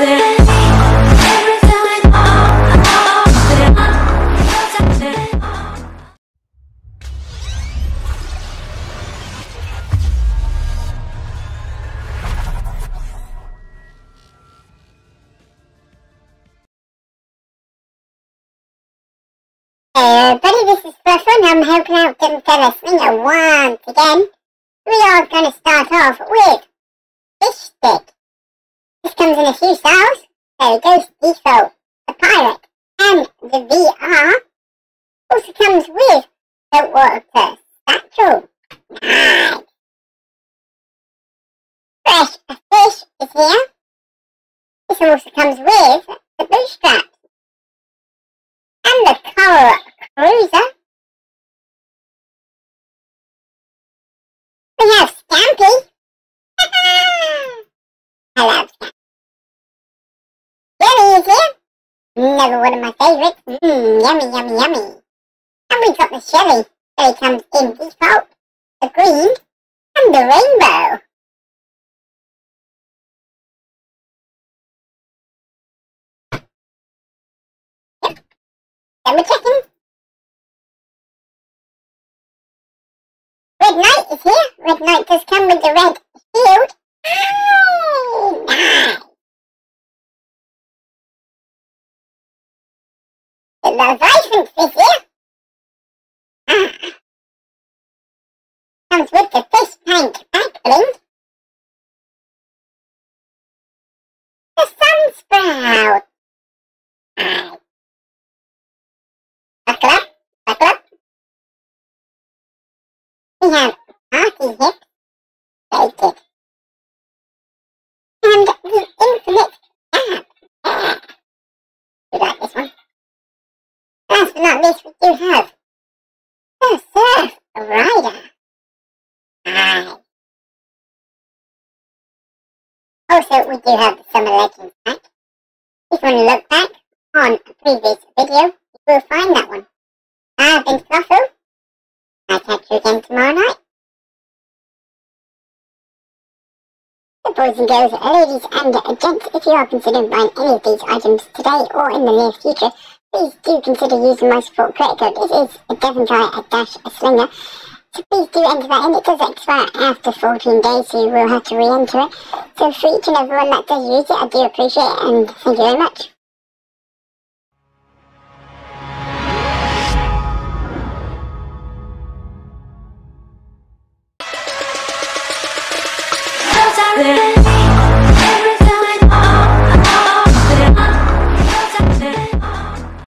Uh, Everybody, this is Fluffo. I'm helping out Tim Feather Slinger once again. We are going to start off with Fish Stick. Comes in a few styles. There it goes, Default, the Pirate, and the VR. Also comes with the Water Satchel. Nice. Fresh Fish is here. This also comes with the bootstrap and the Coral Cruiser. We have Stampy. I love Stampy. Jelly is here. Another one of my favourites. Mmm, yummy, yummy, yummy. And we've got the Shelly. Shelly comes in default, the green, and the rainbow. Double checking. Red Knight is here. Red Knight does come with the red shield. Oh, nice. The Leviathan is here. Ah. Comes with the fish tank back. The Sunsprout. Nice. Buckle up, buckle up. We have Hip, very good. And the Infinite Dab. Yeah. We like this one. Last but not least, we have the Surf Rider. Nice. Also, we do have the Summer Legends pack. If you want to look back on a previous video, you will find that one. I've been Fluffo. I'll catch you again tomorrow night. So boys and girls, ladies and gents, if you are considering buying any of these items today or in the near future, please do consider using my support credit code. Is a Devonfella a dash a slinger. So please do enter that in. It does expire after 14 days, so you will have to re-enter it. So for each and everyone that does use it, I do appreciate it and thank you very much. there